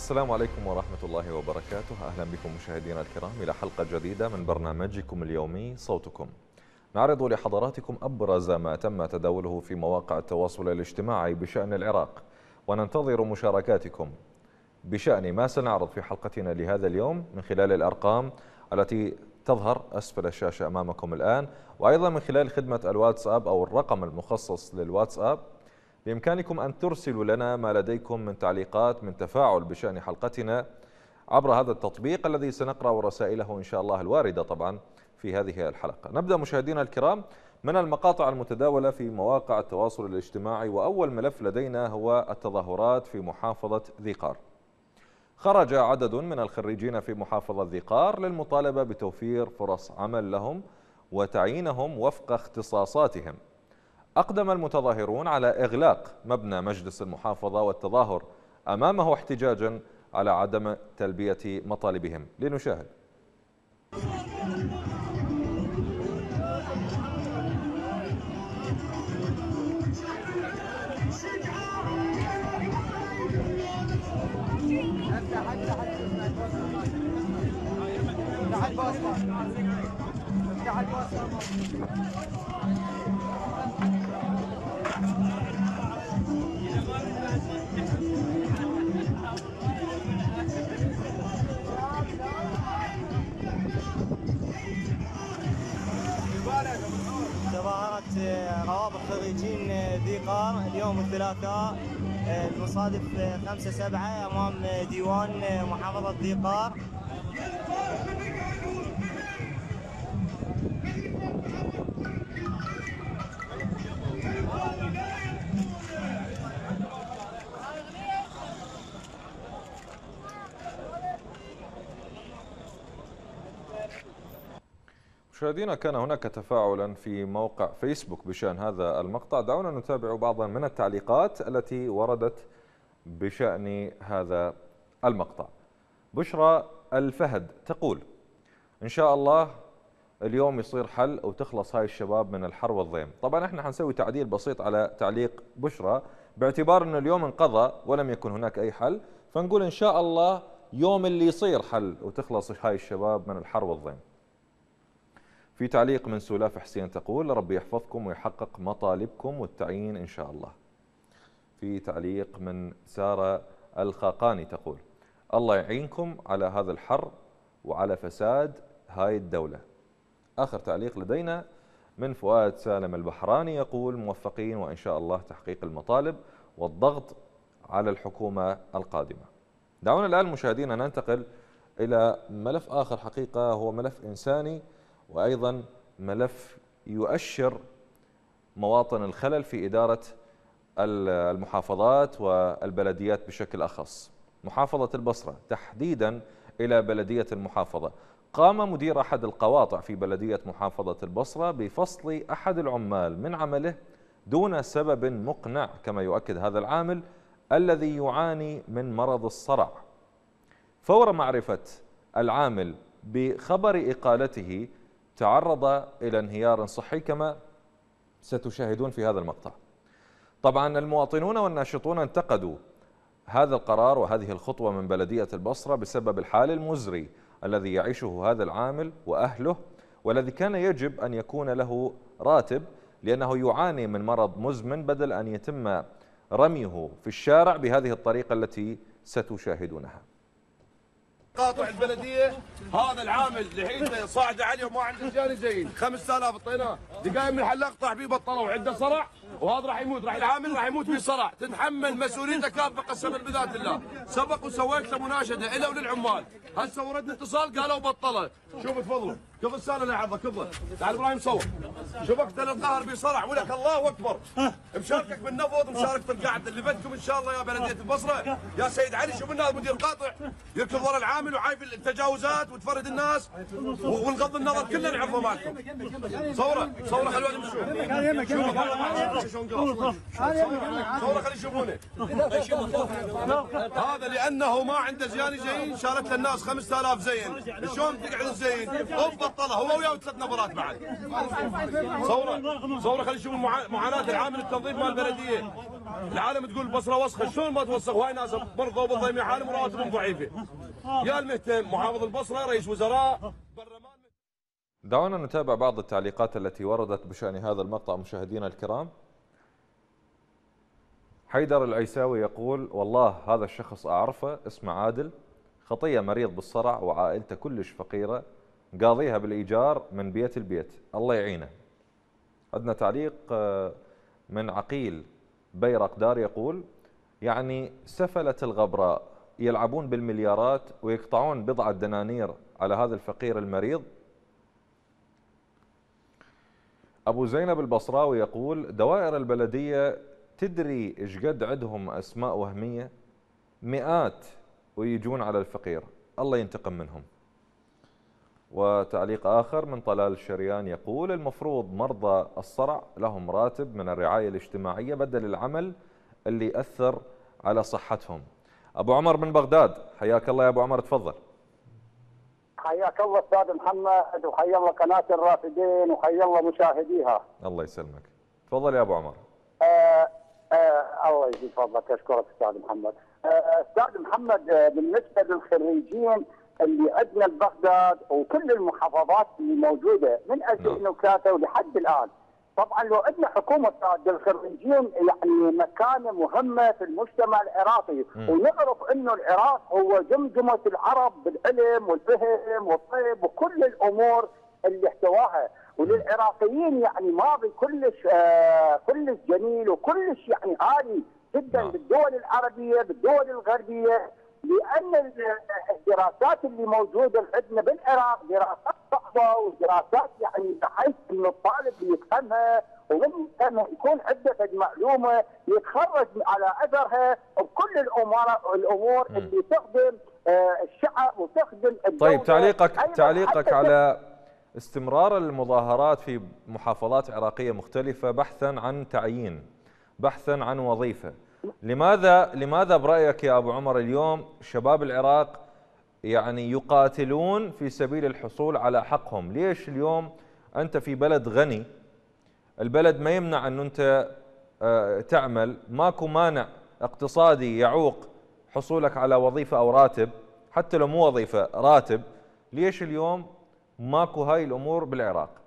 السلام عليكم ورحمة الله وبركاته. أهلا بكم مشاهدينا الكرام إلى حلقة جديدة من برنامجكم اليومي صوتكم. نعرض لحضراتكم أبرز ما تم تداوله في مواقع التواصل الاجتماعي بشأن العراق وننتظر مشاركاتكم. بشأن ما سنعرض في حلقتنا لهذا اليوم من خلال الأرقام التي تظهر أسفل الشاشة أمامكم الآن وأيضا من خلال خدمة الواتساب أو الرقم المخصص للواتساب بإمكانكم أن ترسلوا لنا ما لديكم من تعليقات من تفاعل بشأن حلقتنا عبر هذا التطبيق الذي سنقرأ رسائله إن شاء الله الواردة طبعا في هذه الحلقة. نبدأ مشاهدينا الكرام من المقاطع المتداولة في مواقع التواصل الاجتماعي وأول ملف لدينا هو التظاهرات في محافظة ذي قار. خرج عدد من الخريجين في محافظة ذي قار للمطالبة بتوفير فرص عمل لهم وتعيينهم وفق اختصاصاتهم. أقدم المتظاهرون على إغلاق مبنى مجلس المحافظة والتظاهر أمامه احتجاجا على عدم تلبية مطالبهم. لنشاهد. قار اليوم الثلاثاء المصادف 5 7 أمام ديوان محافظة ذي قار مشاهدينا كان هناك تفاعلا في موقع فيسبوك بشأن هذا المقطع. دعونا نتابع بعضا من التعليقات التي وردت بشأن هذا المقطع. بشرى الفهد تقول إن شاء الله اليوم يصير حل أو تخلص هاي الشباب من الحر والضيم. طبعا إحنا حنسوي تعديل بسيط على تعليق بشرى باعتبار أن اليوم انقضى ولم يكن هناك أي حل فنقول إن شاء الله يوم اللي يصير حل وتخلص هاي الشباب من الحر والضيم. في تعليق من سولاف حسين تقول ربي يحفظكم ويحقق مطالبكم والتعيين إن شاء الله. في تعليق من سارة الخاقاني تقول الله يعينكم على هذا الحر وعلى فساد هاي الدولة. آخر تعليق لدينا من فؤاد سالم البحراني يقول موفقين وإن شاء الله تحقيق المطالب والضغط على الحكومة القادمة. دعونا الآن مشاهدينا ننتقل إلى ملف آخر حقيقة هو ملف إنساني. وأيضا ملف يؤشر مواطن الخلل في إدارة المحافظات والبلديات بشكل أخص. محافظة البصرة تحديدا إلى بلدية المحافظة. قام مدير أحد القواطع في بلدية محافظة البصرة بفصل أحد العمال من عمله دون سبب مقنع كما يؤكد هذا العامل الذي يعاني من مرض الصرع. فور معرفة العامل بخبر إقالته تعرض إلى انهيار صحي كما ستشاهدون في هذا المقطع. طبعا المواطنون والناشطون انتقدوا هذا القرار وهذه الخطوة من بلدية البصرة بسبب الحال المزري الذي يعيشه هذا العامل وأهله والذي كان يجب أن يكون له راتب لأنه يعاني من مرض مزمن بدل أن يتم رميه في الشارع بهذه الطريقة التي ستشاهدونها. قاطع البلدية. هذا العامل لحيته صاعده عليه وما عنده رجال زين. 5000 اعطيناه. دقايق من الحلاق طاح فيه بطلوا. وعنده صرع؟ وهذا راح يموت راح العامل راح يموت بصرع تتحمل مسؤوليته كافة قسما بذات الله. سبق وسويت له مناشدة إلى وللعمال. هسه وردنا اتصال؟ قالوا بطله شوف تفضلوا كفر سنه لعبه كفر تعال إبراهيم صور. شوف اقتل القهر بصرع. ولك الله أكبر. مشاركك بالنفض ومشارك في القعده اللي بدكم إن شاء الله يا بلدية البصرة. يا سيد علي شوف الناس مدير قاطع يركض ورا العامل وعايف التجاوزات وتفرد الناس. والغض النظر كله نعرفه معكم. صوره صوره خلونا نمشوا خلي يشوفونه هذا لأنه ما عنده زيان زين شالت للناس 5000 زين. شلون تقعد الزين هو بطلها هو وياه ثلاث نبرات بعد. صورة صورة خلي يشوف المعا- معاناة العامل التنظيف مال البلديه العالم تقول البصره وسخة شلون ما توسخ؟ هواي ناس مرضى وبالضيم حالهم ورواتبهم ضعيفة. يا المهتم محافظ البصرة رئيس وزراء برلمان. دعونا نتابع بعض التعليقات التي وردت بشأن هذا المقطع مشاهدينا الكرام. حيدر العيساوي يقول والله هذا الشخص أعرفه اسمه عادل خطية مريض بالصرع وعائلته كلش فقيرة قاضيها بالإيجار من بيت البيت الله يعينه. عندنا تعليق آه، من عقيل بيرق دار يقول يعني سفلة الغبراء يلعبون بالمليارات ويقطعون بضعة دنانير على هذا الفقير المريض؟ أبو زينب البصراوي يقول دوائر البلدية تدري إيش قد عندهم أسماء وهمية؟ مئات ويجون على الفقير. الله ينتقم منهم. وتعليق آخر من طلال الشريان يقول المفروض مرضى الصرع لهم راتب من الرعاية الاجتماعية بدل العمل اللي يأثر على صحتهم. أبو عمر من بغداد حياك الله يا أبو عمر تفضل. حياك الله أستاذ محمد وحيا الله قناة الرافدين وحيا الله مشاهديها. الله يسلمك. تفضل يا أبو عمر. آه الله يزيد فضلك اشكرك أستاذ محمد. آه أستاذ محمد آه بالنسبة للخريجين اللي عندنا ببغداد وكل المحافظات اللي موجودة من نعم. 2003 ولحد الآن. طبعا لو عندنا حكومة للخريجين يعني مكانه مهمه في المجتمع العراقي ونعرف إنه العراق هو جمجمة العرب بالعلم والفهم والطب وكل الأمور اللي احتواها وللعراقيين يعني ماضي كلش آه كلش جميل وكلش يعني عالي جدا نعم. بالدول العربية بالدول الغربية لأن ال- الدراسات اللي موجودة عندنا بالعراق دراسات صعبة ودراسات يعني بحيث إنه الطالب يفهمها ومن يفهمها يكون عنده معلومة يتخرج على أثرها بكل الأمور الأمور اللي تخدم آه، الشعب وتخدم الدولة طيب تعليقك تعليقك على استمرار المظاهرات في محافظات عراقية مختلفة بحثا عن تعيين بحثا عن وظيفة. لماذا لماذا برأيك يا أبو عمر اليوم شباب العراق يعني يقاتلون في سبيل الحصول على حقهم؟ ليش اليوم أنت في بلد غني؟ البلد ما يمنع أن أنت آه، تعمل. ماكو مانع اقتصادي يعوق حصولك على وظيفة أو راتب حتى لو مو وظيفة راتب. ليش اليوم ماكو هاي الأمور بالعراق.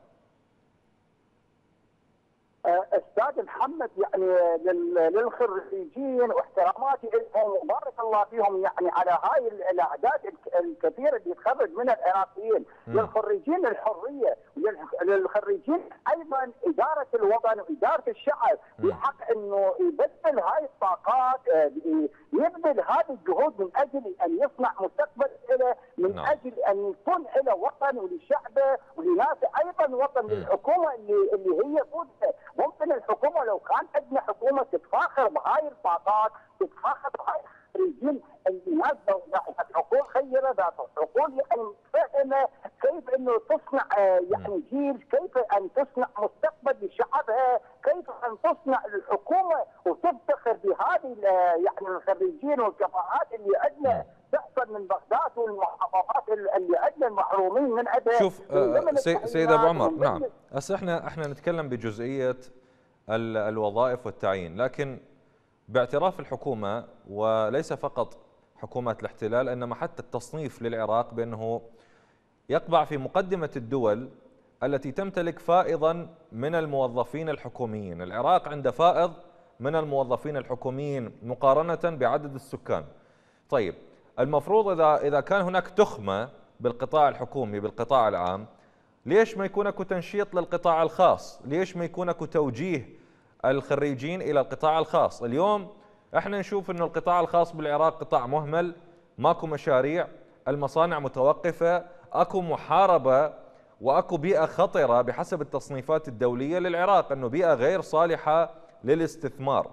أستاذ محمد يعني لل- للخريجين واحتراماتي لهم وبارك الله فيهم يعني على هاي ال- الأعداد الك- الكثيره اللي تخرج من العراقيين للخريجين الحرية للخريجين أيضا إدارة الوطن وإدارة الشعب بحق إنه يبذل هاي الطاقات آه، يبذل هذه الجهود من أجل أن يصنع مستقبل له من نعم. أجل أن يكون له وطن ولشعبه ولناسه أيضا وطن للحكومة اللي اللي هي قودته ممكن الحكومة لو كان عندنا حكومة تتفاخر بهاي الطاقات تتفاخر بهاي الخريجين اللي ناس ذات عقول خيرة ذات عقول يعني فاهمة كيف إنه تصنع آه، يعني جيل كيف أن تصنع مستقبل لشعبها كيف أن تصنع الحكومة وتفتخر بهذه يعني الخريجين والكفاءات اللي عندنا تحصل من بغداد والمحافظات اللي عندنا المحرومين من عندها. شوف آه، سيد أبو عمر نعم. هسه إحنا إحنا نتكلم بجزئية الوظائف والتعيين لكن باعتراف الحكومة وليس فقط حكومة الاحتلال إنما حتى التصنيف للعراق بأنه يقبع في مقدمة الدول التي تمتلك فائضا من الموظفين الحكوميين، العراق عنده فائض من الموظفين الحكوميين مقارنة بعدد السكان. طيب المفروض إذا إذا كان هناك تخمة بالقطاع الحكومي بالقطاع العام ليش ما يكون اكو تنشيط للقطاع الخاص؟ ليش ما يكون اكو توجيه الخريجين إلى القطاع الخاص؟ اليوم إحنا نشوف إنه القطاع الخاص بالعراق قطاع مهمل، ماكو مشاريع، المصانع متوقفة، أكو محاربة وأكو بيئة خطرة بحسب التصنيفات الدولية للعراق إنه بيئة غير صالحة للاستثمار.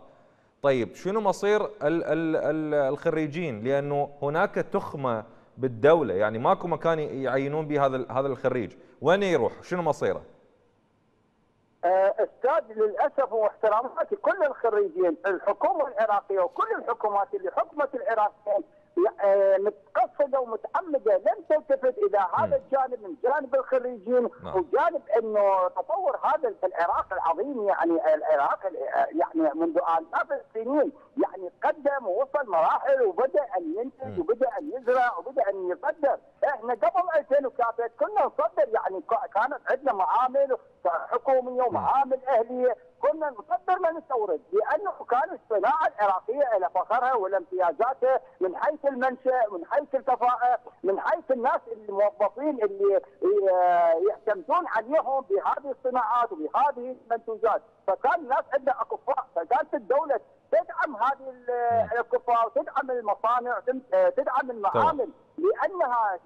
طيب شنو مصير ال ال ال الخريجين لأنه هناك تخمة بالدولة. يعني ماكو مكان يعينون به هذا هذا الخريج. وين يروح؟ شنو مصيره؟ آه، أستاذ للأسف واحتراماتي كل الخريجين الحكومة العراقية وكل الحكومات اللي حكمت العراقيين آه، متقصدة ومتعمدة لم تلتفت إلى هذا الجانب من جانب الخريجين نعم. وجانب إنه تطور هذا العراق العظيم يعني العراق آه، يعني منذ آلاف السنين يعني قدم ووصل مراحل وبدأ أن ينتج. وبدأ أن يزرع وبدأ أن يصدر إحنا قبل 2003 كنا نصدر يعني كانت عندنا معامل حكومية ومعامل أهلية كنا نصدر ما نستورد لأنه كانت الصناعة العراقية لها فخرها ولا امتيازاتها من حيث المنشأ من حيث الكفاءة من حيث الناس الموظفين اللي آه، يعتمدون عليهم بهذه الصناعات وبهذه المنتوجات. فكان الناس عندنا أكفاء فكانت الدولة تدعم هذه ال- الاكفاء وتدعم المصانع تدعم المعامل لأنها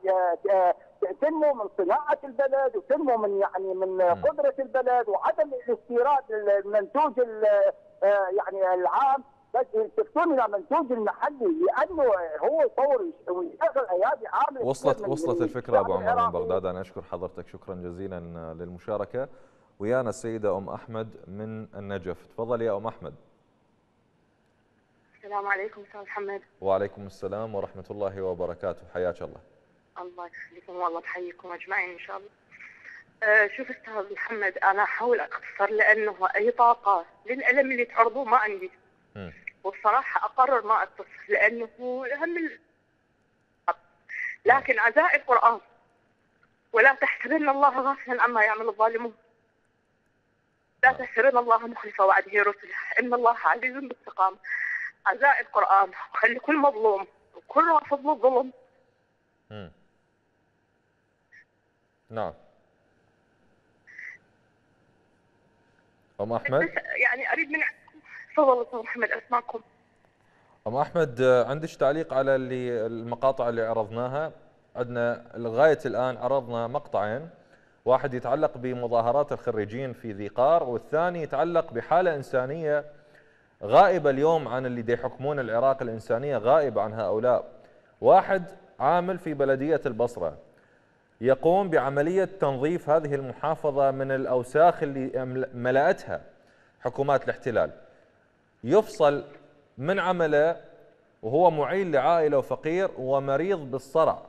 تنمو من صناعة البلد وتنمو من يعني من قدرة البلد وعدم الاستيراد المنتوج ال- آه، يعني العام بس يلتفتون إلى منتوج المحلي لأنه هو يطور ويشغل أيادي عامله وصلت وصلت الفكرة أبو عمر من. بغداد. أنا أشكر حضرتك. شكرا جزيلا للمشاركة. ويانا السيدة أم أحمد من النجف. تفضل يا أم أحمد. السلام عليكم أستاذ محمد. وعليكم السلام ورحمة الله وبركاته. حياك الله. الله يخليكم والله بحييكم أجمعين إن شاء الله. أه شوف أستاذ محمد أنا أحاول اختصر لأنه أي طاقة للألم اللي تعرضوه ما عندي. مم. والصراحة أقرر ما أتصل لأنه هم ال... لكن عزاء القرآن. ولا تحسبن الله غافلا عما يعمل الظالمون. لا تحسبن الله مخلف وعده رسله. إن الله عزيز بالانتقام عزاء القرآن وخلي كل مظلوم وكل رافض للظلم مم. نعم. أم أحمد؟ بس يعني أريد من تفضل أستاذ محمد أسمعكم. أم أحمد آه، عندك تعليق على اللي المقاطع اللي عرضناها؟ عندنا لغاية الآن عرضنا مقطعين. واحد يتعلق بمظاهرات الخريجين في ذي قار والثاني يتعلق بحالة إنسانية غائبه اليوم عن اللي يحكمون العراق الإنسانية غائبه عن هؤلاء. واحد عامل في بلدية البصرة يقوم بعملية تنظيف هذه المحافظة من الأوساخ اللي ملأتها حكومات الاحتلال. يفصل من عمله وهو معين لعائلة وفقير ومريض بالصرع.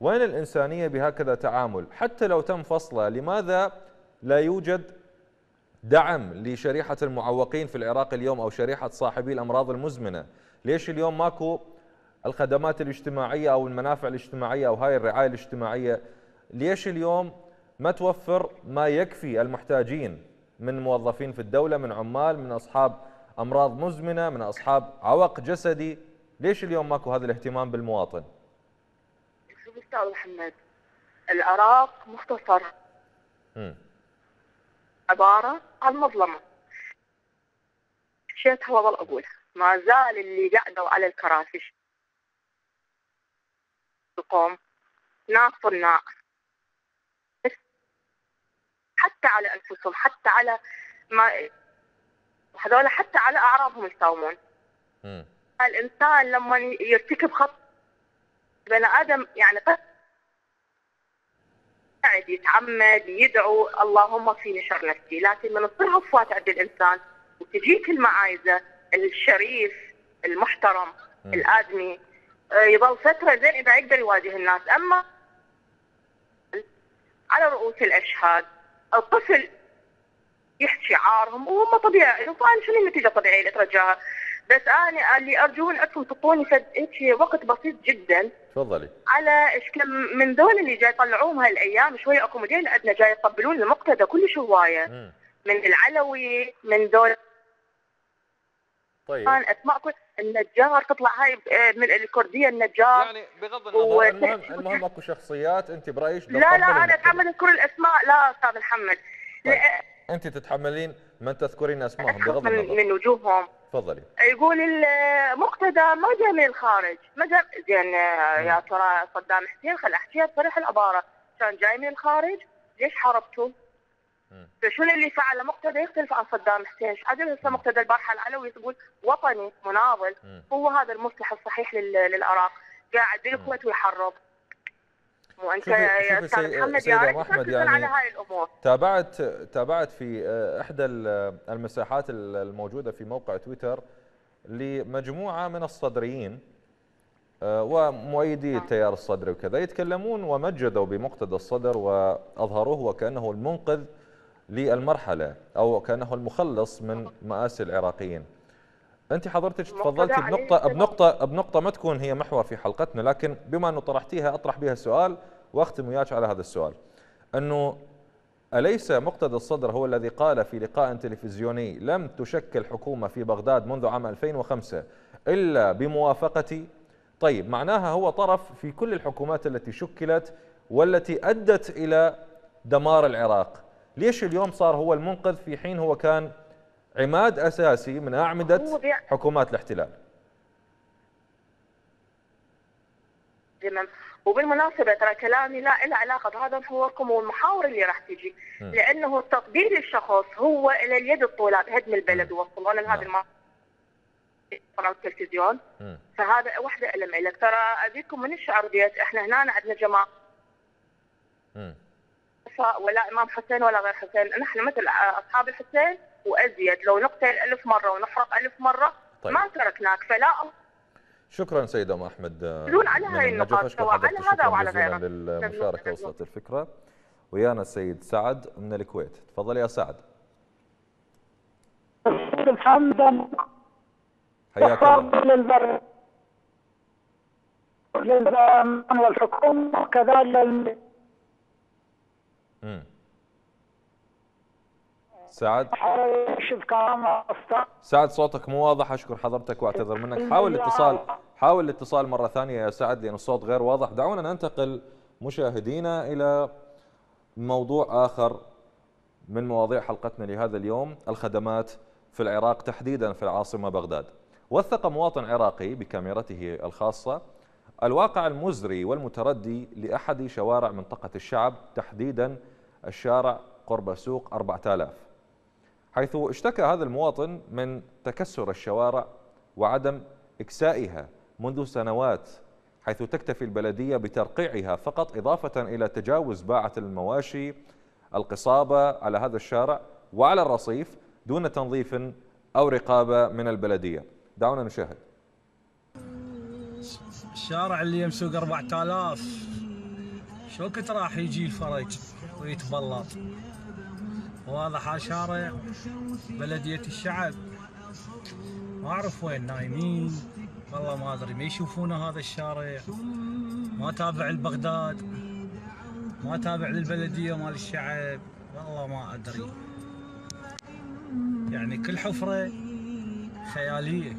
وين الإنسانية بهكذا تعامل؟ حتى لو تم فصله لماذا لا يوجد دعم لشريحة المعوقين في العراق اليوم أو شريحة صاحبي الأمراض المزمنة. ليش اليوم ماكو الخدمات الاجتماعية أو المنافع الاجتماعية أو هاي الرعاية الاجتماعية؟ ليش اليوم ما توفر ما يكفي المحتاجين من موظفين في الدولة من عمال من أصحاب أمراض مزمنة من أصحاب عوق جسدي؟ ليش اليوم ماكو هذا الاهتمام بالمواطن؟ شوف أستاذ محمد؟ العراق مختصر. مم. عباره عن مظلمه شيتها وظل اقولها ما زال اللي قعدوا على الكراسي القوم ناس صناع حتى على أنفسهم حتى على ما هذول حتى على أعراضهم يساومون مم. الإنسان لما يرتكب خطأ بني آدم يعني قد قاعد يتعمد يدعو. اللهم فيني شر نفسي لكن من تصير هفوات عند الإنسان وتجيك المعايزة الشريف المحترم. الآدمي. آه، يظل فترة زين اذا يقدر يواجه الناس. أما على رؤوس الأشهاد الطفل يحكي عارهم وهم طبيعي. فانا شنو النتيجة الطبيعية اللي ترجاها بس أنا اللي ارجون انكم تعطوني فد هيك وقت بسيط جدا. تفضلي. على إيش كم من ذول اللي جاي يطلعوهم هالأيام شوية اكو موديل عندنا جاي يطبلون المقتدى كلش هوايه. من العلوي من ذول طيب. كان اسماء كل النجار تطلع هاي آه، من الكردية النجار. يعني بغض و- النظر المهم المهم أكو شخصيات أنت برايك لا لا أنا أتحمل اذكر الأسماء. لا أستاذ محمد. طيب. لا. أنت تتحملين من تذكرين اسمائهم بغض النظر. من وجوههم. تفضلي. يقول المقتدى ما جاء من الخارج. ما جاء زين يا ترى صدام حسين خل احكيها بصريح العبارة. كان جاي من الخارج ليش حاربتوا؟ مم. فشنو اللي فعله؟ مقتدى يختلف عن صدام حسين. عدل هسه مقتدى البارحة العلوي يقول وطني مناضل. هو هذا المصلح الصحيح لل- للعراق. قاعد بالكويت ويحرب. وأنت شوفي- يا أستاذ محمد يا ريت تركزون يعني- على هاي الأمور. تابعت تابعت في آه، إحدى ال- المساحات الموجودة في موقع تويتر لمجموعة من الصدريين آه، ومؤيدي التيار الصدري وكذا. يتكلمون ومجدوا بمقتدى الصدر وأظهروه وكأنه المنقذ للمرحلة أو كأنه المخلص من مآسي العراقيين. أنت حضرتك تفضلتي بنقطه. بنقطه بنقطة ما تكون هي محور في حلقتنا لكن بما أنه طرحتيها أطرح بها سؤال وأختم وياك على هذا السؤال. أنه أليس مقتدى الصدر هو الذي قال في لقاء تلفزيوني لم تشكل حكومة في بغداد منذ عام 2005 إلا بموافقتي طيب معناها هو طرف في كل الحكومات التي شكلت والتي أدت إلى دمار العراق ليش اليوم صار هو المنقذ في حين هو كان عماد أساسي من أعمدة حكومات الاحتلال. تمام. وبالمناسبة ترى كلامي لا له علاقة بهذا محوركم والمحاور اللي راح تجي لأنه تطبيق الشخص هو إلى اليد الطولات هدم البلد ووصلونا لهذا نعم. الموضوع قناة التلفزيون. فهذا وحدة ألم لك ترى أبيكم من الشعر ديت إحنا هنا عندنا جماعة. مم. ولا إمام حسين ولا غير حسين. نحن مثل أصحاب الحسين. وأزيد لو نقتل ألف مرة ونحرق ألف مرة طيب. ما تركناك فلا شكرا أحمد آه، يدلون على هاي. النقاط سواء. على هذا وعلى جزيلاً غيره. للمشاركة نبدأ. وصلت الفكرة ويانا السيد سعد من الكويت تفضل يا سعد الحمد حياك الله والحكومة وكذلك. سعد؟ شوف كلام أستاذ سعد صوتك مو واضح. أشكر حضرتك وأعتذر منك. حاول الاتصال حاول الاتصال مرة ثانية يا سعد لأن الصوت غير واضح. دعونا ننتقل مشاهدينا إلى موضوع آخر من مواضيع حلقتنا لهذا اليوم الخدمات في العراق تحديدا في العاصمة بغداد. وثق مواطن عراقي بكاميرته الخاصة الواقع المزري والمتردي لأحد شوارع منطقة الشعب تحديدا الشارع قرب سوق 4000 حيث اشتكى هذا المواطن من تكسر الشوارع وعدم إكسائها منذ سنوات حيث تكتفي البلدية بترقيعها فقط إضافة إلى تجاوز باعة المواشي القصابة على هذا الشارع وعلى الرصيف دون تنظيف أو رقابة من البلدية. دعونا نشاهد. الشارع اللي يمسوق 4000 شو كنت راح يجي الفرج؟ ويتبلط حال شارع بلدية الشعب. ما أعرف وين نايمين. والله ما أدري ما يشوفون هذا الشارع. ما تابع لبغداد. ما تابع للبلدية مال الشعب. والله ما أدري. يعني كل حفرة خيالية.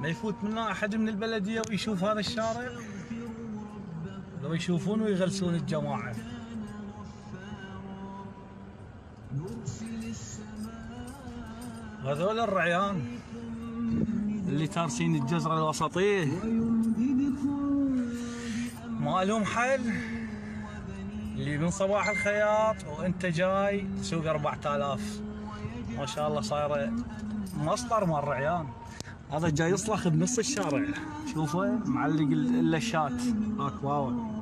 ما يفوت منا أحد من البلدية ويشوف هذا الشارع؟ لو يشوفون ويغلسون الجماعة. هذول الرعيان اللي تارسين الجزرة الوسطية. ما لهم حل. اللي من صباح الخياط وانت جاي سوق 4000 ما شاء الله صايره مصدر مال الرعيان. هذا جاي يصلخ بنص الشارع. شوفه معلق اللشات هاك واو.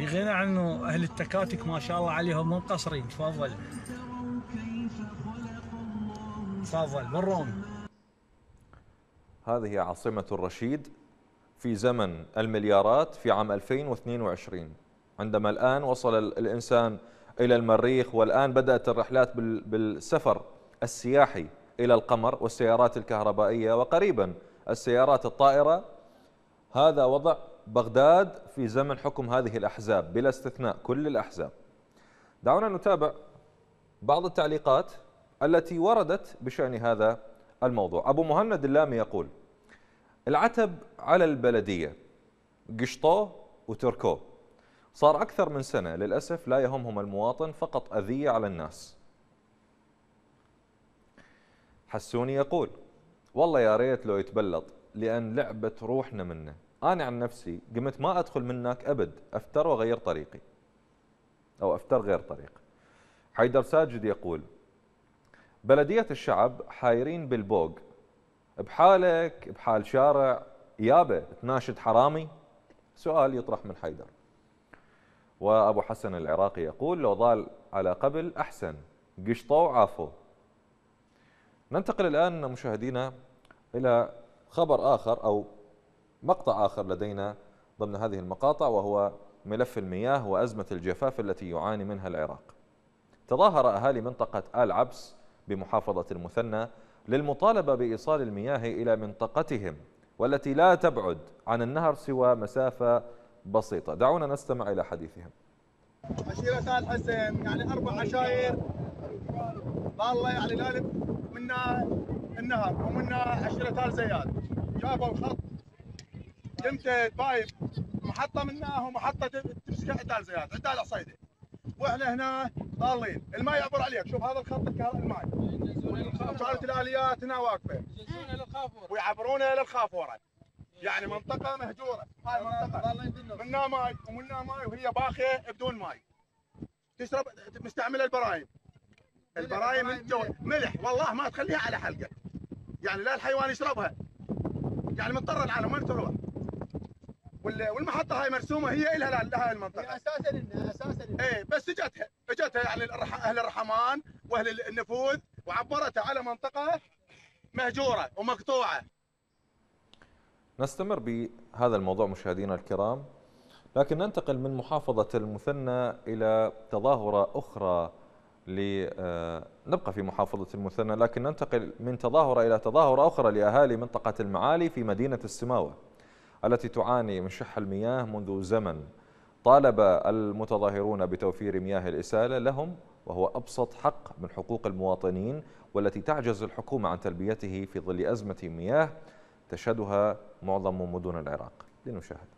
في غنى عنه أهل التكاتك ما شاء الله عليهم منقصرين تفضل. تفضل بالروم هذه عاصمة الرشيد في زمن المليارات في عام 2022 عندما الآن وصل ال- الإنسان إلى المريخ والآن بدأت الرحلات بال- بالسفر السياحي إلى القمر والسيارات الكهربائية وقريبا السيارات الطائرة. هذا وضع بغداد في زمن حكم هذه الأحزاب بلا استثناء كل الأحزاب. دعونا نتابع بعض التعليقات التي وردت بشأن هذا الموضوع. أبو مهند اللامي يقول العتب على البلدية قشطوه وتركوه صار أكثر من سنة للأسف لا يهمهم المواطن فقط أذية على الناس. حسوني يقول والله يا ريت لو يتبلط لأن لعبة روحنا منه. أنا عن نفسي قمت ما أدخل منك أبد أفتر وغير طريقي. أو أفتر غير طريق. حيدر ساجد يقول بلدية الشعب حايرين بالبوق. بحالك بحال شارع. يابا تناشد حرامي؟ سؤال يطرح من حيدر. وأبو حسن العراقي يقول لو ضال على قبل أحسن. قشطوا عافوا ننتقل الآن مشاهدينا إلى خبر آخر أو مقطع آخر لدينا ضمن هذه المقاطع وهو ملف المياه وأزمة الجفاف التي يعاني منها العراق. تظاهر أهالي منطقة آل عبس بمحافظة المثنى للمطالبة بإيصال المياه إلى منطقتهم والتي لا تبعد عن النهر سوى مسافة بسيطة. دعونا نستمع إلى حديثهم. عشيرة آل حسين يعني أربع عشاير ضالة يعني لا منا النهر ومنا عشيرة آل زياد. جابوا خط يمتد بايب محطة منها ومحطة تمسك آل زياد عند آل عصيدة وإحنا هنا ضالين الماء يعبر عليك شوف هذا الخط الماء. كانت الآليات هنا واقفة. ويعبرونه إلى الخافورة. يعني منطقة مهجورة. هاي منطقة. منا ماي ومنا ماي وهي باخيه بدون ماي تشرب مستعمله البرايم. البرايم ملح. والله ما تخليها على حلقة. يعني لا الحيوان يشربها. يعني مضطر العالم وين تروح؟ والمحطة هاي مرسومة هي لها لها المنطقة. أساسا انها أساسا إيه بس اجتها إجتها يعني أهل الرحمان وأهل النفوذ وعبرتها على منطقة مهجورة ومقطوعة. نستمر بهذا الموضوع مشاهدينا الكرام لكن ننتقل من محافظة المثنى إلى تظاهرة أخرى آه، نبقى في محافظة المثنى لكن ننتقل من تظاهرة إلى تظاهرة أخرى لأهالي منطقة المعالي في مدينة السماوة. التي تعاني من شح المياه منذ زمن. طالب المتظاهرون بتوفير مياه الإسالة لهم وهو أبسط حق من حقوق المواطنين والتي تعجز الحكومة عن تلبيته في ظل أزمة مياه تشهدها معظم مدن العراق. لنشاهد.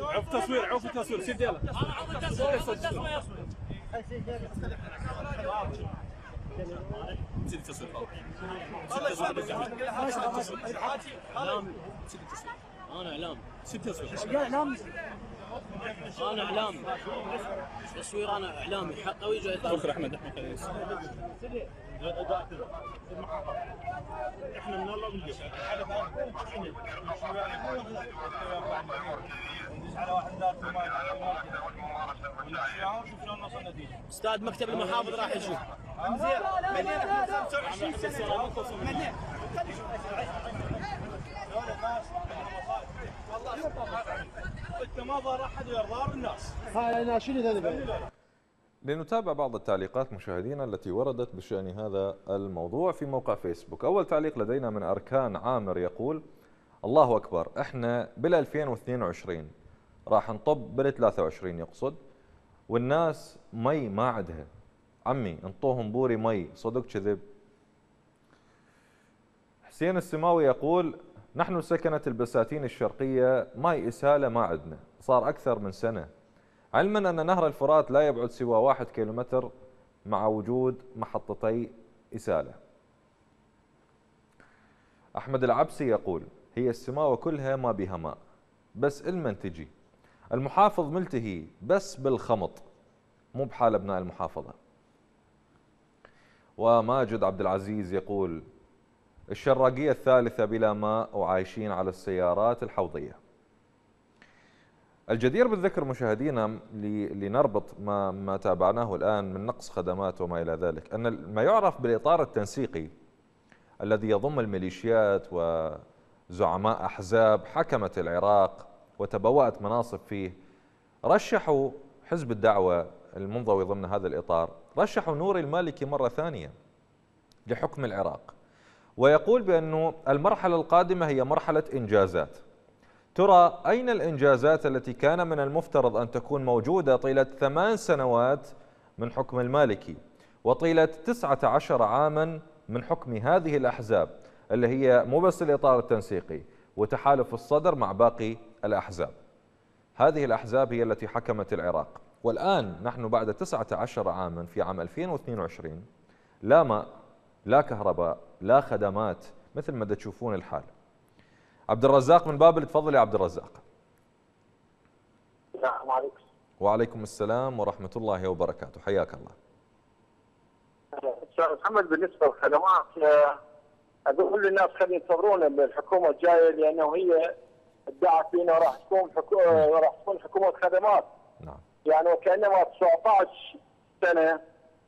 عوف تصوير عوف تصوير سد يلا. أنا اعلام ست اعلام أنا اعلام تصوير أنا اعلامي حق قوي جاي فخر احمد احمد خليس إحنا من الله بالجو أستاذ مكتب المحافظ راح يشوف. زين. ملينا 25 سنه ما ظهر أحد الناس. هاي ناشدين لنتابع بعض التعليقات مشاهدينا التي وردت بشأن هذا الموضوع في موقع فيسبوك. أول تعليق لدينا من أركان عامر يقول الله أكبر إحنا بال 2022 راح نطب بال 23 يقصد والناس مي ما عندها. عمي انطوهم بوري مي صدق كذب. حسين السماوي يقول نحن سكنة البساتين الشرقية ماي إسالة ما عندنا صار أكثر من سنة. علما أن نهر الفرات لا يبعد سوى واحد كيلومتر مع وجود محطتي إسالة. أحمد العبسي يقول هي السماوة كلها ما بها ماء بس المن تجي. المحافظ ملتهي بس بالخمط مو بحال أبناء المحافظة. وماجد عبد العزيز يقول الشراقية الثالثة بلا ماء وعايشين على السيارات الحوضية. الجدير بالذكر مشاهدينا لنربط ما ما تابعناه الآن من نقص خدمات وما إلى ذلك أن ما يعرف بالإطار التنسيقي الذي يضم الميليشيات وزعماء أحزاب حكمت العراق وتبوأت مناصب فيه رشحوا حزب الدعوة المنضوي ضمن هذا الإطار رشحوا نوري المالكي مرة ثانية لحكم العراق ويقول بأنه المرحلة القادمة هي مرحلة إنجازات. ترى أين الإنجازات التي كان من المفترض أن تكون موجودة طيلة ثمان سنوات من حكم المالكي وطيلة تسعة عشر عاما من حكم هذه الأحزاب اللي هي مو بس الإطار التنسيقي وتحالف الصدر مع باقي الأحزاب. هذه الأحزاب هي التي حكمت العراق. والآن نحن بعد تسعة عشر عاما في عام 2022 لا ماء لا كهرباء لا خدمات مثل ما تشوفون الحال. عبد الرزاق من بابل تفضل يا عبد الرزاق السلام عليكم. وعليكم السلام ورحمة الله وبركاته. حياك الله. أستاذ محمد بالنسبة للخدمات آه، أقول للناس خلينا ينتظرون الحكومة الجاية لأنه هي ادعت فينا راح تكون. آه، راح تكون حكومة خدمات. نعم. يعني وكأنما 19 سنة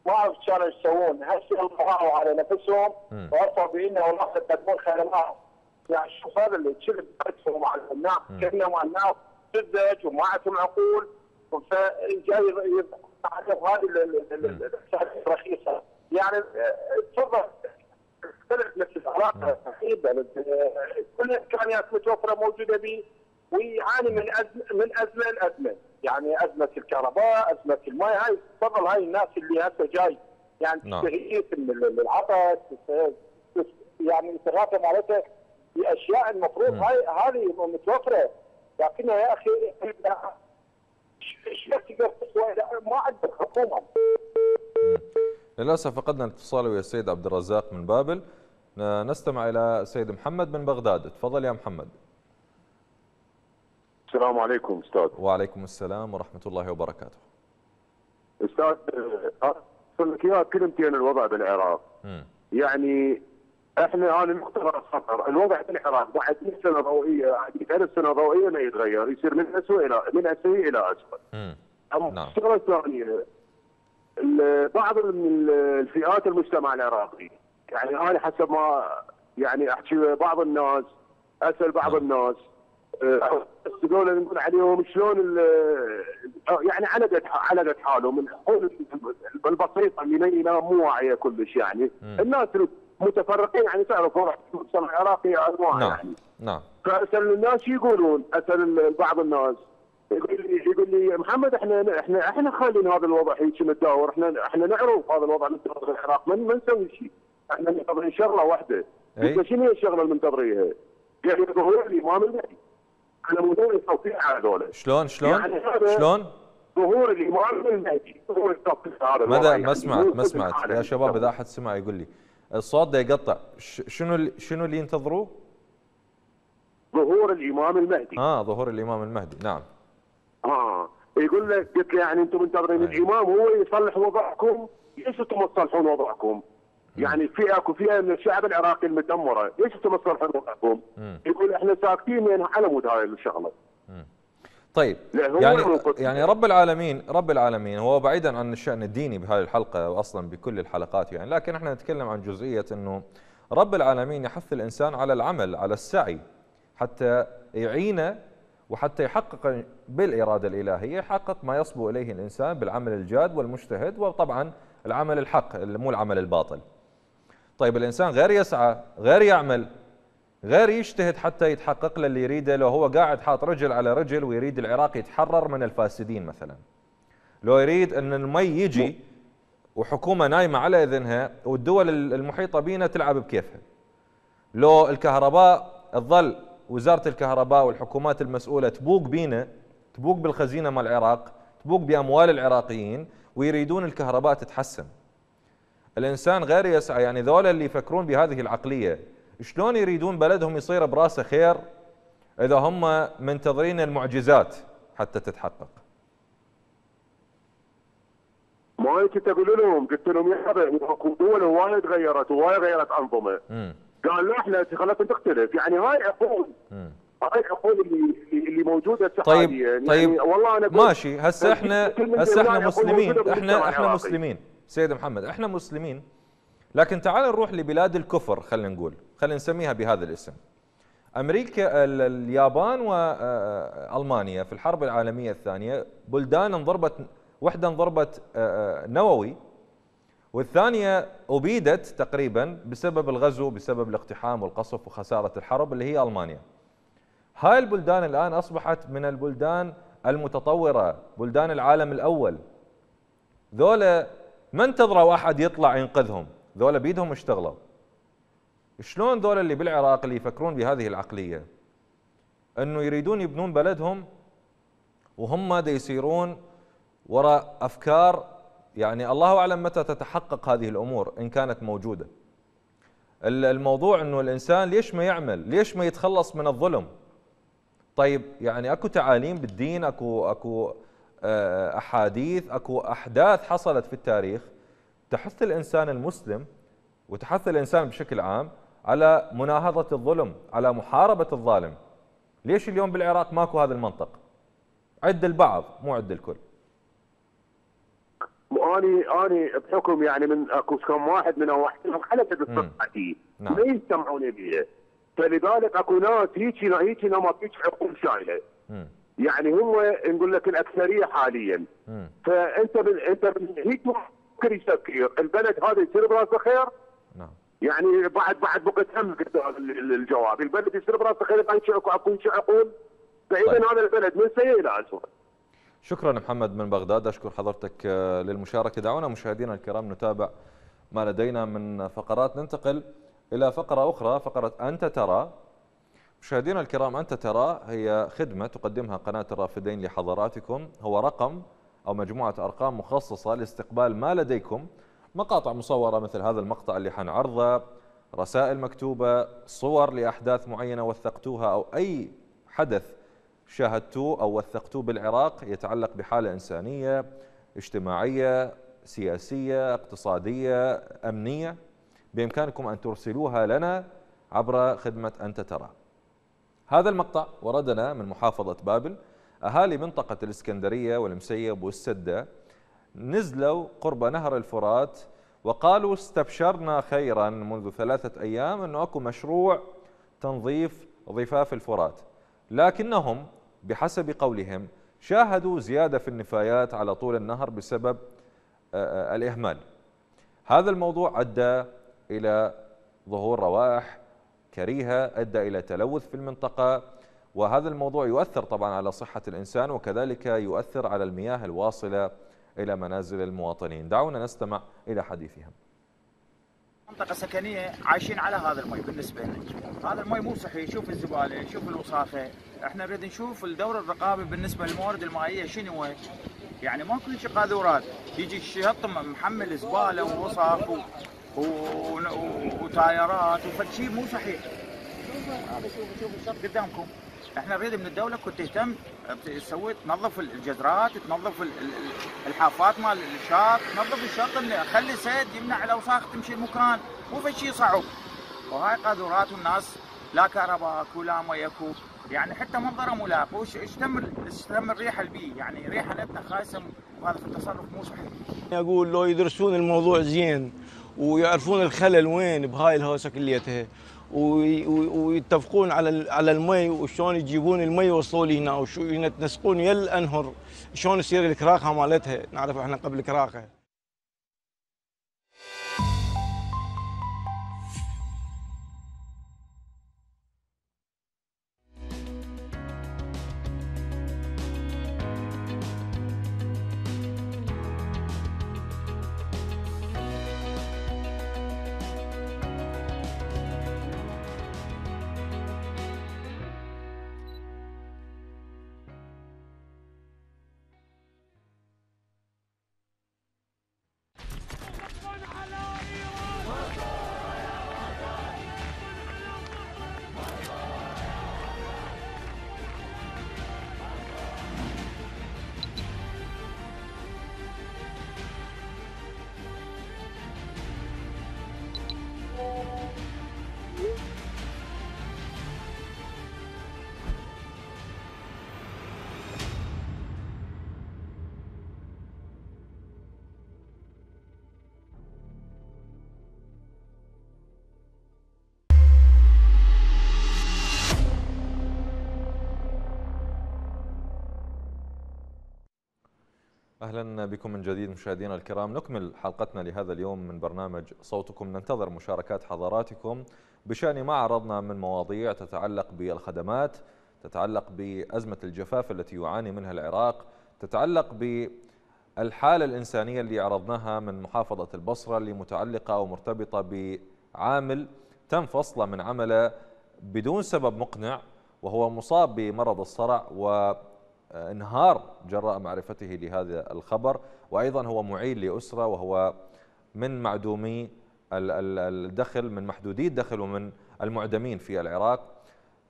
ما أعرف كانوا يسوون. هسه انضغطوا على نفسهم. وارفعوا بينا والله يقدمون خدمات. يعني شوف هذا اللي تشد بأسهم على الناس كانما الناس سذج وما عندهم عقول فجاي عليهم هذه الرخيصة. يعني آه، تفضل. اختلف نفس العلاقه صحيح كل الامكانيات متوفرة موجودة به ويعاني من أزمة من أزمة لأزمة. يعني أزمة الكهرباء أزمة الماء هاي تفضل هاي الناس اللي هسه جاي يعني نعم. ال- العطش يعني استغاثه مالتها. بأشياء المفروض هاي هذه متوفرة. لكنها يا أخي إيش تقدر تسوي؟ ما عندك حكومة. للأسف فقدنا الاتصال ويا السيد عبد الرزاق من بابل. ن- نستمع إلى السيد محمد من بغداد. تفضل يا محمد. السلام عليكم أستاذ. وعليكم السلام ورحمة الله وبركاته. أستاذ أقول لك إياها كلمتين الوضع بالعراق. مم. يعني إحنا أنا مقتنع خطر الوضع بالعراق بعد 100 سنة ضوئية بعد 1000 سنة ضوئية ما يتغير يصير من اسوء إلى من اسوء إلى اسوء مم. أما نعم. الشغلة الثانية ال- بعض من الفئات المجتمع العراقي. يعني أنا حسب ما يعني أحكي بعض الناس أسأل بعض الناس آه، هذول نقول عليهم شلون ال- آه، يعني علقت علقت حالهم. من البسيطة اللي ينام مو واعية كلش يعني. الناس متفرقين يعني تعرف وضع المجتمع العراقي انواع نعم يعني. نعم. فأسأل الناس شو يقولون؟ أسأل ال- بعض الناس. يقول لي يقول لي محمد إحنا إحنا إحنا خالين هذا الوضع هيك متداور إحنا إحنا نعرف هذا الوضع متداور بالعراق ما ما نسوي شيء. إحنا منتظرين شغله واحدة. شنو هي الشغلة اللي منتظريها؟ لي ظهور الامام المهدي أنا مو ناوي توقيع على هذول. شلون شلون؟ يعني شلون؟ ظهور الامام المهدي ظهور التوقيع هذا ماذا يعني. ما سمعت ما سمعت. يا شباب. إذا أحد سمع يقول لي. الصوت ده يقطع. شنو شنو اللي ينتظروه؟ ظهور الإمام المهدي. آه ظهور الإمام المهدي. نعم. آه. يقول لك قلت له يعني أنتم منتظرين الإمام هو يصلح وضعكم ليش أنتم تصلحون وضعكم؟ يعني في أكو فئة من الشعب العراقي المدمرة، ليش أنتم تصلحون وضعكم؟ يقول إحنا ساكتين على مود هاي الشغلة. طيب يعني. يعني رب العالمين رب العالمين هو بعيدا عن الشأن الديني بهذه الحلقة واصلا بكل الحلقات يعني لكن إحنا نتكلم عن جزئية إنه رب العالمين يحث الإنسان على العمل على السعي حتى يعينه وحتى يحقق بالإرادة الإلهية يحقق ما يصبو إليه الإنسان بالعمل الجاد والمجتهد وطبعا العمل الحق مو العمل الباطل طيب الإنسان غير يسعى غير يعمل غير يجتهد حتى يتحقق له اللي يريده لو هو قاعد حاط رجل على رجل ويريد العراق يتحرر من الفاسدين مثلا. لو يريد إن المي يجي وحكومة نايمة على إذنها والدول المحيطة بينا تلعب بكيفها. لو الكهرباء تظل وزارة الكهرباء والحكومات المسؤولة تبوق بينا تبوق بالخزينة مال العراق تبوق بأموال العراقيين ويريدون الكهرباء تتحسن. الإنسان غير يسعى يعني ذولا اللي يفكرون بهذه العقلية شلون يريدون بلدهم يصير براسه خير إذا هم منتظرين المعجزات حتى تتحقق؟ ما كنت أقول لهم قلت لهم يا حبيبي أكو دول هوايه تغيرت هوايه غيرت أنظمة. قال لا إحنا خلتنا تختلف يعني هاي عقول. هاي العقول اللي اللي- موجودة طيب حاليا. طيب يعني والله أنا ماشي. هسه إحنا هسه إحنا مسلمين. إحنا إحنا. مسلمين. سيد محمد إحنا مسلمين. لكن تعال نروح لبلاد الكفر خلينا نقول. خلينا نسميها بهذا الاسم. أمريكا ال- اليابان والمانيا في الحرب العالمية الثانية بلدان انضربت وحده انضربت آه، آه، نووي والثانية أبيدت تقريبا بسبب الغزو بسبب الاقتحام والقصف وخسارة الحرب اللي هي ألمانيا. هاي البلدان الآن أصبحت من البلدان المتطورة بلدان العالم الأول. ذولا ما انتظروا أحد يطلع ينقذهم؟ ذولا بيدهم اشتغلوا. شلون ذولا اللي بالعراق اللي يفكرون بهذه العقلية؟ إنه يريدون يبنون بلدهم وهم دا يسيرون وراء أفكار يعني الله أعلم متى تتحقق هذه الأمور إن كانت موجودة. ال- الموضوع إنه الإنسان ليش ما يعمل؟ ليش ما يتخلص من الظلم؟ طيب يعني أكو تعاليم بالدين اكو أكو آه، أحاديث أكو أحداث حصلت في التاريخ تحث الإنسان المسلم وتحث الإنسان بشكل عام على مناهضة الظلم على محاربة الظالم. ليش اليوم بالعراق ماكو هذا المنطق؟ عد البعض مو عد الكل. واني أني بحكم يعني من أكو كم واحد من واحد خلت الصحتي نعم. ما يستمعون بها فلذلك أكو ناس هيك هيك نمط هيك عقول شايلة. يعني هم نقول لك الأكثرية حاليا. مم. فأنت من أنت من هيك مفكر يفكر البلد هذا يصير براسه خير؟ يعني بعد بعد بقيت هم الجواب. البلد يصير براسه اكو شو عقول فاذا طيب. هذا البلد من سيء إلى اسوء شكرا محمد من بغداد. أشكر حضرتك آه، للمشاركة. دعونا مشاهدينا الكرام نتابع ما لدينا من فقرات. ننتقل إلى فقرة أخرى فقرة أنت ترى. مشاهدينا الكرام أنت ترى هي خدمة تقدمها قناة الرافدين لحضراتكم. هو رقم أو مجموعة أرقام مخصصة لاستقبال ما لديكم مقاطع مصورة مثل هذا المقطع اللي حنعرضه رسائل مكتوبة صور لأحداث معينة وثقتوها أو أي حدث شاهدتوه أو وثقتوه بالعراق يتعلق بحالة إنسانية اجتماعية سياسية اقتصادية أمنية بإمكانكم أن ترسلوها لنا عبر خدمة أنت ترى. هذا المقطع وردنا من محافظة بابل أهالي منطقة الإسكندرية والمسيب والسدة نزلوا قرب نهر الفرات وقالوا استبشرنا خيرا منذ ثلاثة أيام أنه أكو مشروع تنظيف ضفاف الفرات لكنهم بحسب قولهم شاهدوا زيادة في النفايات على طول النهر بسبب آه، آه، الإهمال. هذا الموضوع أدى إلى ظهور روائح كريهة، أدى إلى تلوث في المنطقة وهذا الموضوع يؤثر طبعا على صحة الإنسان وكذلك يؤثر على المياه الواصلة إلى منازل المواطنين. دعونا نستمع إلى حديثهم. منطقة سكنية عايشين على هذا المي بالنسبة لنا. هذا المي مو صحي. شوف الزبالة شوف الوصافة. إحنا نريد نشوف الدور الرقابي بالنسبة للموارد المائية شنو يعني ما كل شيء قاذورات. يجي الشط محمل زبالة ووصف و... و... و... وتايرات وفد مو صحيح. هذا شوف شوف الشط قدامكم. إحنا نريد من الدولة كنت تهتم تسوي تنظف الجزرات تنظف ال- ال- الحافات مال الشاط تنظف الشط اللي خلي سيد يمنع الأوساخ تمشي المكان مو في شيء صعب. وهاي قاذورات والناس لا كهرباء اكو لا مي اكو يعني حتى منظره مو وش اشتم اشتم الريحه البي يعني ريحه لتنا خايسه وهذا في التصرف مو صحيح. أقول لو يدرسون الموضوع زين ويعرفون الخلل وين بهاي الهوسة كليتها ويتفقون على على المي وشلون يجيبون المي يوصلوا لي هنا وشو يتنسقون يا الأنهر. شلون يصير الكراخة مالتها؟ نعرف إحنا قبل كراخه أهلا بكم من جديد مشاهدينا الكرام. نكمل حلقتنا لهذا اليوم من برنامج صوتكم. ننتظر مشاركات حضراتكم. بشأن ما عرضنا من مواضيع تتعلق بالخدمات تتعلق بأزمة الجفاف التي يعاني منها العراق تتعلق بالحالة الإنسانية اللي عرضناها من محافظة البصرة اللي متعلقة ومرتبطة بعامل تم فصله من عمله بدون سبب مقنع وهو مصاب بمرض الصرع و انهار جراء معرفته لهذا الخبر. وأيضا هو معيل لأسرة وهو من معدومي ال- ال- الدخل من محدودي الدخل ومن المعدمين في العراق.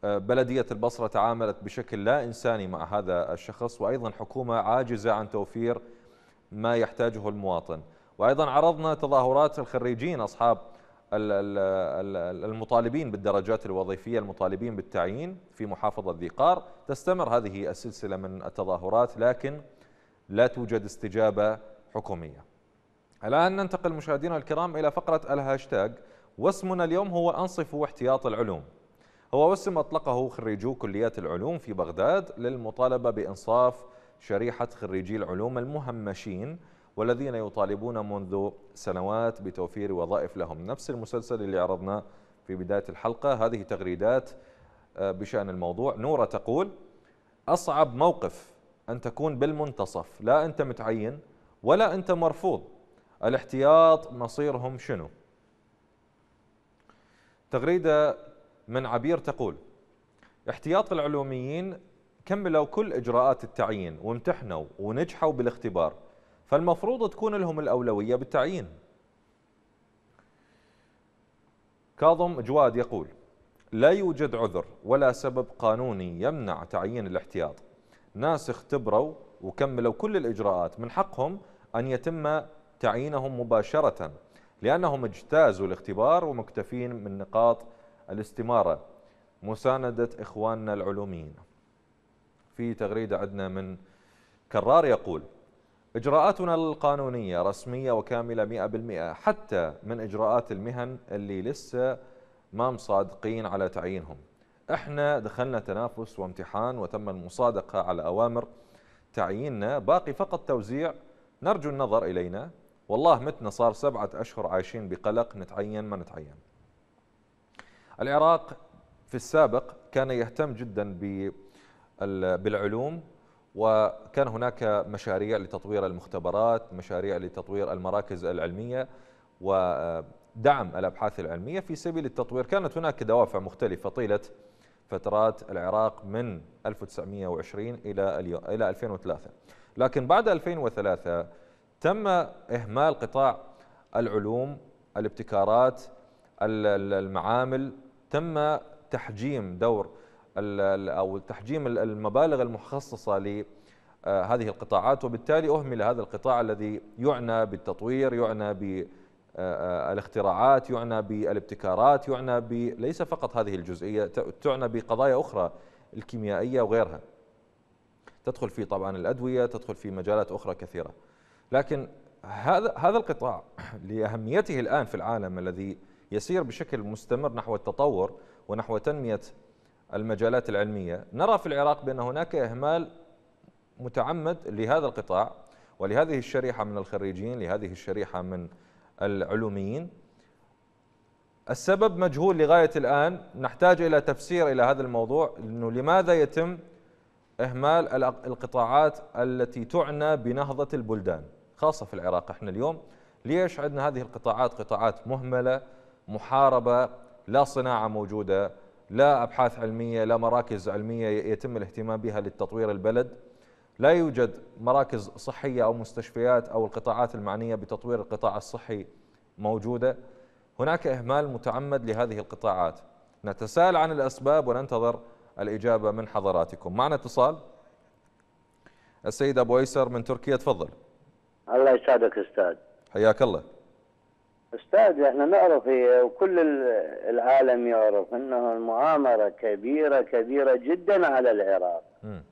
آه، بلدية البصرة تعاملت بشكل لا إنساني مع هذا الشخص. وأيضا حكومة عاجزة عن توفير ما يحتاجه المواطن. وأيضا عرضنا تظاهرات الخريجين أصحاب المطالبين بالدرجات الوظيفية المطالبين بالتعيين في محافظة ذي قار. تستمر هذه السلسلة من التظاهرات لكن لا توجد استجابة حكومية. الآن ننتقل مشاهدينا الكرام إلى فقرة الهاشتاج. واسمنا اليوم هو أنصفوا احتياط العلوم. هو واسم أطلقه خريجو كليات العلوم في بغداد للمطالبة بإنصاف شريحة خريجي العلوم المهمشين والذين يطالبون منذ سنوات بتوفير وظائف لهم. نفس المسلسل اللي عرضناه في بداية الحلقة هذه تغريدات آه، بشأن الموضوع. نورة تقول أصعب موقف أن تكون بالمنتصف. لا أنت متعين ولا أنت مرفوض. الاحتياط مصيرهم شنو؟ تغريدة من عبير تقول احتياط العلوميين كملوا كل إجراءات التعيين وامتحنوا ونجحوا بالاختبار. فالمفروض تكون لهم الأولوية بالتعيين. كاظم جواد يقول لا يوجد عذر ولا سبب قانوني يمنع تعيين الاحتياط. ناس اختبروا وكملوا كل الإجراءات. من حقهم أن يتم تعيينهم مباشرة لأنهم اجتازوا الاختبار ومكتفين من نقاط الاستمارة. مساندة إخواننا العلوميين. في تغريدة عندنا من كرار يقول إجراءاتنا القانونية رسمية وكاملة 100% حتى من إجراءات المهن اللي لسه ما مصادقين على تعيينهم. إحنا دخلنا تنافس وامتحان وتم المصادقة على أوامر تعييننا باقي فقط توزيع. نرجو النظر إلينا. والله متنا صار سبعة أشهر عايشين بقلق نتعين ما نتعين. العراق في السابق كان يهتم جدا بال- بالعلوم وكان هناك مشاريع لتطوير المختبرات مشاريع لتطوير المراكز العلمية ودعم الأبحاث العلمية في سبيل التطوير. كانت هناك دوافع مختلفة طيلة فترات العراق من 1920 إلى إلى 2003 لكن بعد 2003 تم إهمال قطاع العلوم الابتكارات ال- ال- المعامل تم تحجيم دور أو تحجيم ال- المبالغ المخصصة لهذه القطاعات وبالتالي أهمل هذا القطاع الذي يعنى بالتطوير يعنى بالاختراعات يعنى بالابتكارات يعنى ليس فقط هذه الجزئية ت- تعنى بقضايا أخرى الكيميائية وغيرها. تدخل في طبعا الأدوية تدخل في مجالات أخرى كثيرة. لكن هذا هذا القطاع لأهميته الآن في العالم الذي يسير بشكل مستمر نحو التطور ونحو تنمية المجالات العلمية، نرى في العراق بأن هناك إهمال متعمد لهذا القطاع ولهذه الشريحة من الخريجين، لهذه الشريحة من العلوميين. السبب مجهول لغاية الآن، نحتاج إلى تفسير إلى هذا الموضوع. إنه لماذا يتم الأق- القطاعات التي تعنى بنهضة البلدان، خاصة في العراق إحنا اليوم؟ ليش عندنا هذه القطاعات؟ قطاعات مهملة محاربة لا صناعة موجودة لا أبحاث علمية لا مراكز علمية يتم الاهتمام بها للتطوير البلد. لا يوجد مراكز صحية أو مستشفيات أو القطاعات المعنية بتطوير القطاع الصحي موجودة. هناك إهمال متعمد لهذه القطاعات. نتساءل عن الأسباب وننتظر الإجابة من حضراتكم. معنا اتصال. السيد أبو أيسر من تركيا تفضل. الله يسعدك أستاذ. حياك الله. أستاذ إحنا نعرف هي وكل ال- العالم يعرف إنه المؤامرة كبيرة كبيرة جدا على العراق. مم.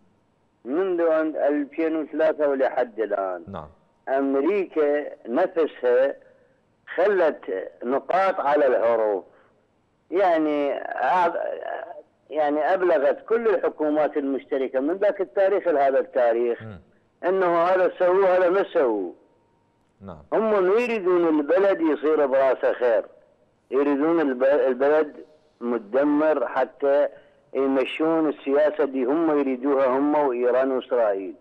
منذ عند 2003 ولحد الآن. نعم. أمريكا نفسها خلت نقاط على الحروف يعني يعني أبلغت كل الحكومات المشتركة من ذاك التاريخ لهذا التاريخ إنه هذا سووا هذا ما سووا نعم. هم ما يريدون البلد يصير براسه خير. يريدون الب- البلد مدمر حتى يمشون السياسة اللي هم يريدوها هم وإيران وإسرائيل.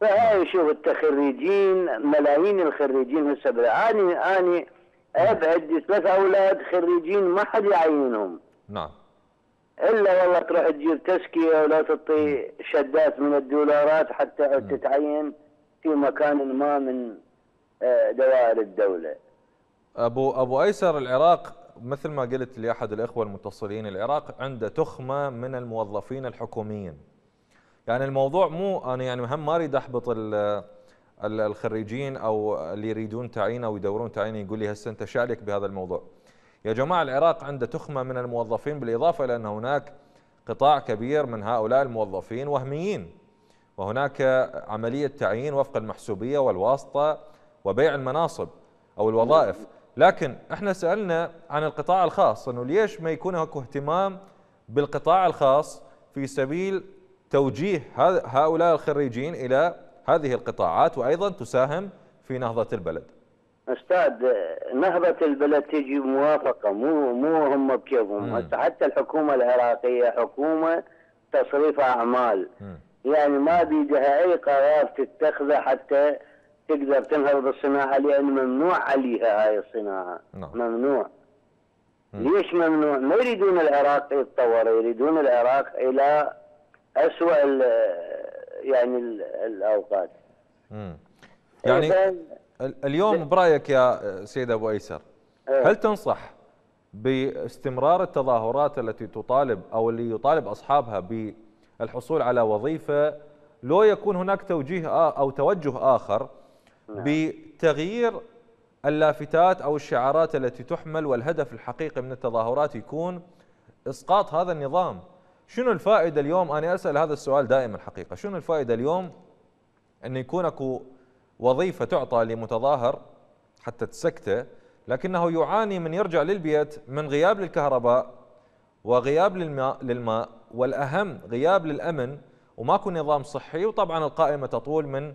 فهاي شوف التخريجين ملايين الخريجين هسه أنا أنا أب عندي ثلاث أولاد خريجين ما حد يعينهم. نعم. إلا والله تروح تجيب تزكية ولا تعطي شدات من الدولارات حتى تتعين. في مكان ما من آه، دوائر الدولة. أبو أبو أيسر العراق مثل ما قلت لأحد الإخوة المتصلين العراق عنده تخمة من الموظفين الحكوميين. يعني الموضوع مو أنا يعني هم ما ال- ال- الخريجين أو اللي يريدون تعيين أو يدورون تعيين يقول لي هسه أنت شعلك بهذا الموضوع. يا جماعة العراق عنده تخمة من الموظفين بالإضافة إلى ان هناك قطاع كبير من هؤلاء الموظفين وهميين. وهناك عملية تعيين وفق المحسوبية والواسطة وبيع المناصب أو الوظائف. لكن إحنا سألنا عن القطاع الخاص إنه ليش ما يكون اكو اهتمام بالقطاع الخاص في سبيل توجيه هؤلاء الخريجين إلى هذه القطاعات وأيضا تساهم في نهضة البلد. أستاذ نهضة البلد تجي موافقة مو مو هم بكيفهم. حتى الحكومة العراقية حكومة تصريف أعمال. يعني ما بيدها أي قرار تتخذه حتى تقدر تنهض بالصناعة لأن ممنوع عليها هاي الصناعة نعم. ممنوع ليش ممنوع؟ ما يريدون العراق يتطور يريدون العراق إلى أسوأ ال- يعني ال- الأوقات مم. يعني اليوم برأيك يا سيد أبو أيسر هل تنصح باستمرار التظاهرات التي تطالب أو اللي يطالب أصحابها بالحصول على وظيفة لو يكون هناك توجيه أو توجه آخر بتغيير اللافتات أو الشعارات التي تحمل والهدف الحقيقي من التظاهرات يكون إسقاط هذا النظام. شنو الفائدة اليوم؟ أنا أسأل هذا السؤال دائما حقيقة. شنو الفائدة اليوم؟ انه يكون أكو وظيفة تعطى لمتظاهر حتى تسكته لكنه يعاني من يرجع للبيت من غياب للكهرباء وغياب للماء للماء والأهم غياب للأمن وماكو نظام صحي وطبعا القائمة تطول من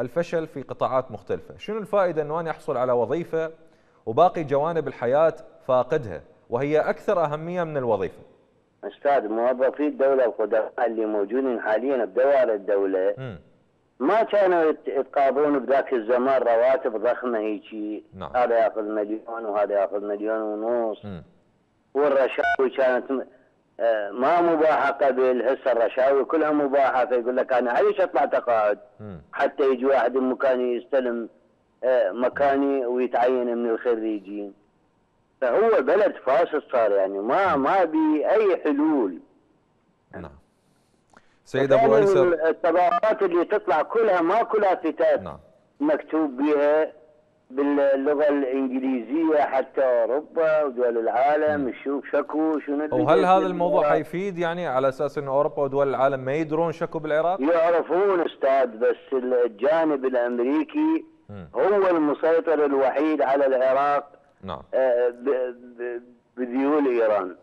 الفشل في قطاعات مختلفة، شنو الفائدة إنه أنا احصل على وظيفة وباقي جوانب الحياة فاقدها وهي أكثر أهمية من الوظيفة. أستاذ موظفي الدولة القدماء اللي موجودين حاليا بدوائر الدولة مم. ما كانوا يت- يتقاضون بذاك الزمان رواتب ضخمة هيجي نعم. هذا ياخذ مليون وهذا ياخذ مليون ونص مم. والرشاوي كانت آه، ما مباحة قبل هسه الرشاوي كلها مباحة فيقول لك أنا ليش أطلع تقاعد. حتى يجي واحد بمكاني يستلم آه، مكاني ويتعين من الخريجين فهو بلد فاسد صار يعني ما ما بي أي حلول. سيد أبو ايسر التظاهرات اللي تطلع كلها ماكو لافتات نعم. مكتوب بها باللغة الإنجليزية حتى أوروبا ودول العالم نشوف شكو شنو وهل هذا الموضوع. حيفيد يعني على أساس انه أوروبا ودول العالم ما يدرون شكو بالعراق؟ يعرفون أستاذ بس الجانب الأمريكي. هو المسيطر الوحيد على العراق نعم آه، بذيول إيران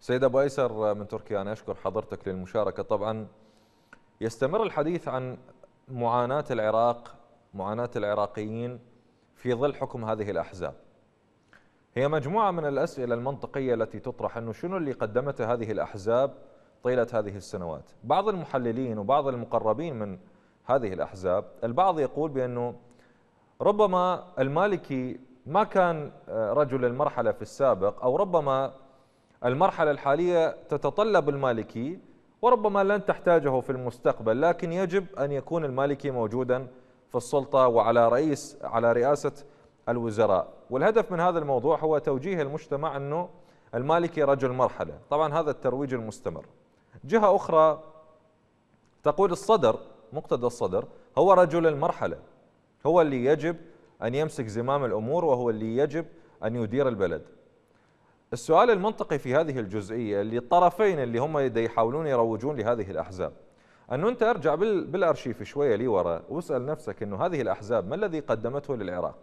سيد أبو أيسر من تركيا أنا أشكر حضرتك للمشاركة طبعا يستمر الحديث عن معاناة العراق معاناة العراقيين في ظل حكم هذه الأحزاب. هي مجموعة من الأسئلة المنطقية التي تطرح أنه شنو اللي قدمته هذه الأحزاب طيلة هذه السنوات. بعض المحللين وبعض المقربين من هذه الأحزاب البعض يقول بأنه ربما المالكي ما كان آه، رجل المرحلة في السابق أو ربما المرحلة الحالية تتطلب المالكي وربما لن تحتاجه في المستقبل لكن يجب أن يكون المالكي موجودا في السلطة وعلى رئيس على رئاسة الوزراء. والهدف من هذا الموضوع هو توجيه المجتمع أنه المالكي رجل مرحلة. طبعا هذا الترويج المستمر. جهة أخرى تقول الصدر مقتدى الصدر هو رجل المرحلة. هو اللي يجب أن يمسك زمام الأمور وهو اللي يجب أن يدير البلد. السؤال المنطقي في هذه الجزئية اللي الطرفين اللي هم يحاولون يروجون لهذه الأحزاب. أنه أنت أرجع بال- بالأرشيف شوية لي وراء واسأل نفسك إنه هذه الأحزاب ما الذي قدمته للعراق؟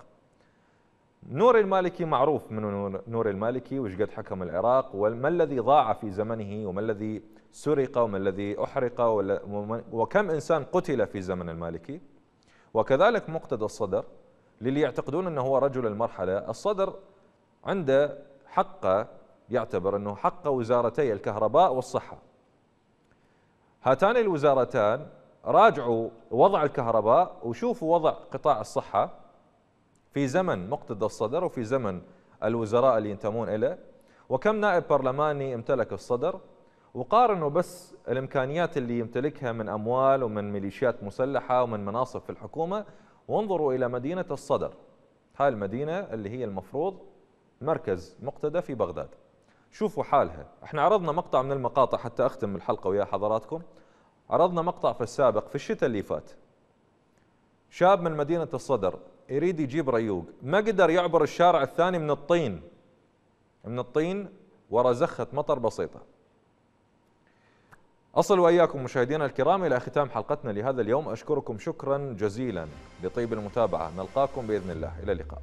نور المالكي معروف من نور- المالكي وش قد حكم العراق وما الذي ضاع في زمنه وما الذي سرق وما الذي أحرق وكم إنسان قتل في زمن المالكي وكذلك مقتدى الصدر للي يعتقدون إنه هو رجل المرحلة الصدر عنده حقه يعتبر إنه حق وزارتي الكهرباء والصحة. هاتان الوزارتان راجعوا وضع الكهرباء وشوفوا وضع قطاع الصحة في زمن مقتدى الصدر وفي زمن الوزراء اللي ينتمون إليه. وكم نائب برلماني امتلك الصدر وقارنوا بس الإمكانيات اللي يمتلكها من أموال ومن ميليشيات مسلحة ومن مناصب في الحكومة. وانظروا إلى مدينة الصدر هاي المدينة اللي هي المفروض مركز مقتدى في بغداد. شوفوا حالها. إحنا عرضنا مقطع من المقاطع حتى أختم الحلقة ويا حضراتكم. عرضنا مقطع في السابق في الشتاء اللي فات. شاب من مدينة الصدر يريد يجيب ريوق. ما قدر يعبر الشارع الثاني من الطين. من الطين ورا زخة مطر بسيطة. أصل وإياكم مشاهدينا الكرام إلى ختام حلقتنا لهذا اليوم. أشكركم شكرا جزيلا. لطيب المتابعة. نلقاكم بإذن الله. إلى اللقاء.